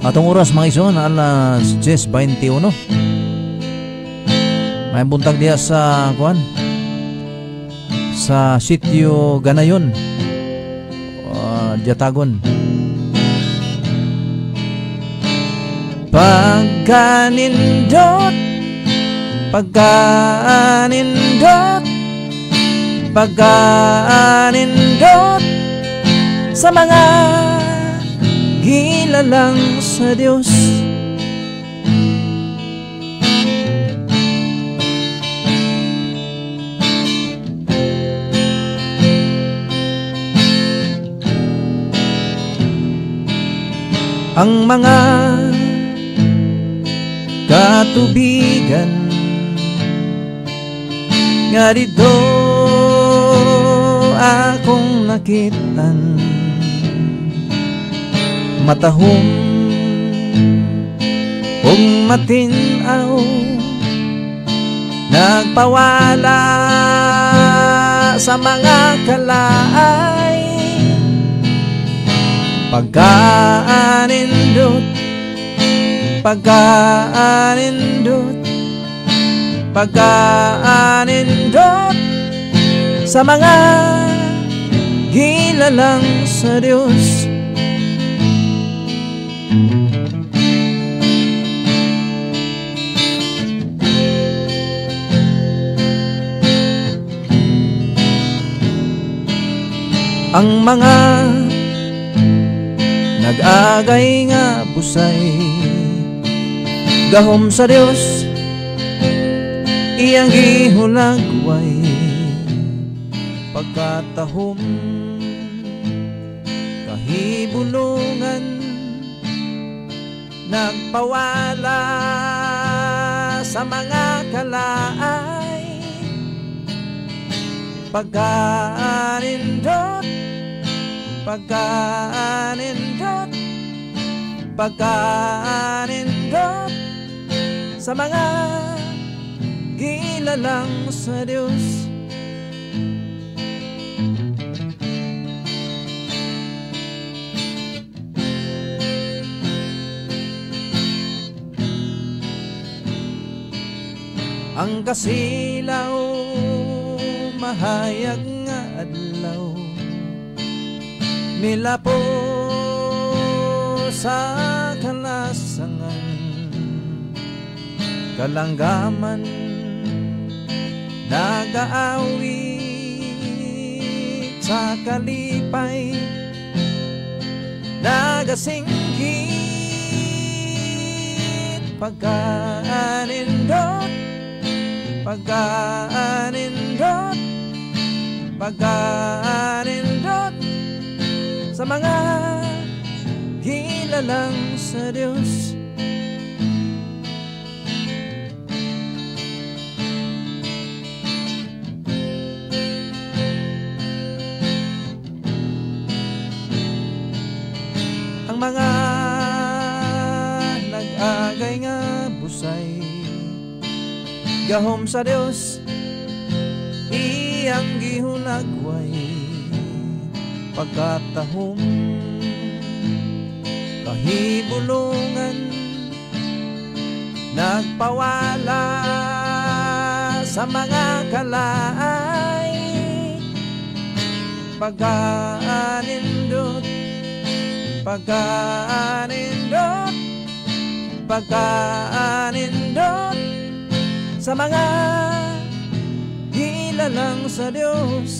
Atong oras mga ison, alas 10.21. May buntag diya sa, kuan, sa sitio Ganayon, uh, Jatagon. Pagkanindot, pagkanindot, pagkanindot sa mga gilalang sa Diyos. Ang mga katubigan nga dito akong nakitan matahong ug matinaw nagpawala sa mga kalaay pagkaanindot pagkaanindot pagkaanindot sa mga gilalang sa Diyos. Ang mga nag-agay nga busay gahom sa Dios iyang gihulagway pagkatahom kahibulungan nagpawala sa mga kalaay. Pagkaanindot pagkaanindot pagkaanindot sa mga gilalang sa Diyos. Ang kasilaw mahayag nga adlaw. Milapo sa kalasangan. Kalanggaman nagaawit sa kalipay. Nagasinghit pagkaanindot pagkaanindot pagkaanindot sa mga hilalang sa Diyos gahom sa Dios iyang gihunagway. Pagkatahom kahibulungan nagpawala sa mga kalaay pagkaanindot pagkaanindot pagkaanindot sa mga hilalang sa Diyos